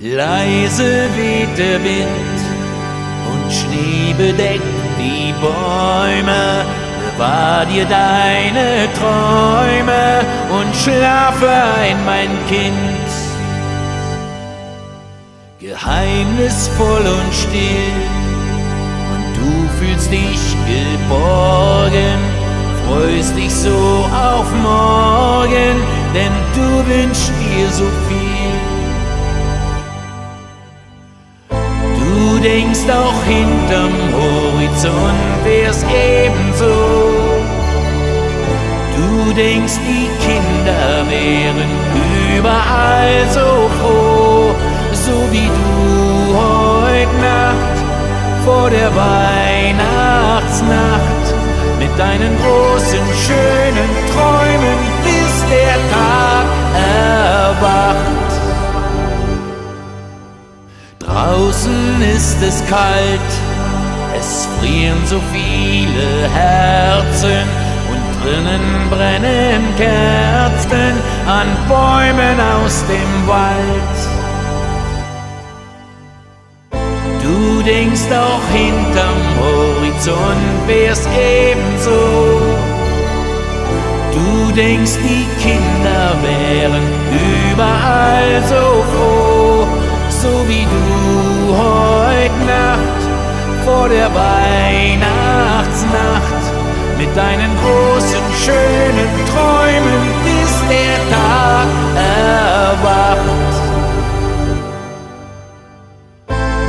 Leise weht der Wind und Schnee bedeckt die Bäume. Bewahr dir deine Träume und schlafe ein, mein Kind. Geheimnisvoll und still und du fühlst dich geborgen, freust dich so auf morgen, denn du wünschst dir so viel. Du denkst auch hinterm Horizont wär's ebenso. Du denkst, die Kinder wären überall so froh, so wie du heut Nacht vor der Weihnachtsnacht mit deinen großen, schönen Draußen ist es kalt, es frieren so viele Herzen und drinnen brennen Kerzen an Bäumen aus dem Wald. Du denkst auch hinterm Horizont wär's ebenso. Du denkst, die Kinder wären überall so froh, so wie du vor der Weihnachtsnacht mit deinen großen, schönen Träumen, bis der Tag erwacht.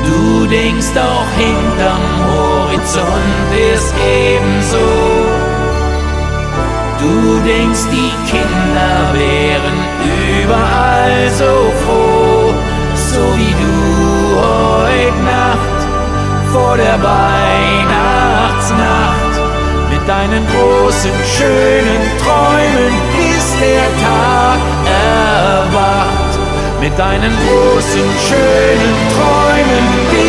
Du denkst auch hinterm Horizont ist ebenso. Du denkst, die Kinder wären überall so froh, vor der Weihnachtsnacht mit deinen großen, schönen Träumen, bis der Tag erwacht. Mit deinen großen, schönen Träumen, der